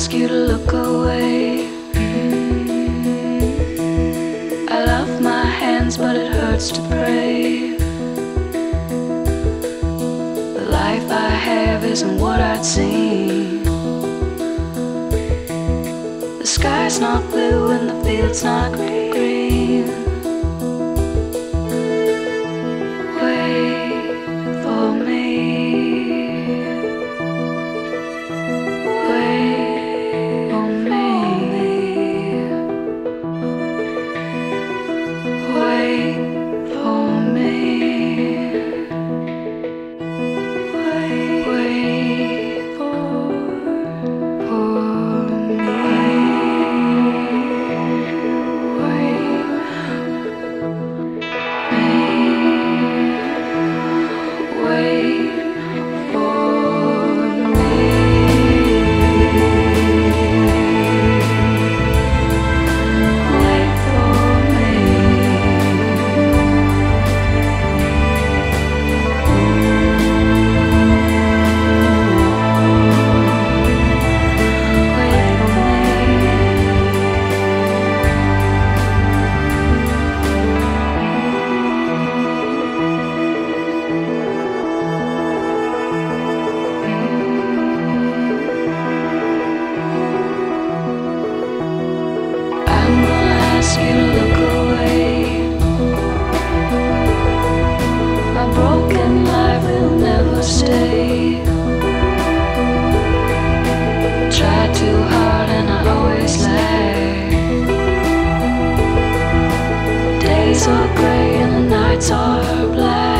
ask you to look away. I love my hands, but it hurts to pray. The life I have isn't what I'd seen. The sky's not blue and the field's not green. Days are gray and the nights are black.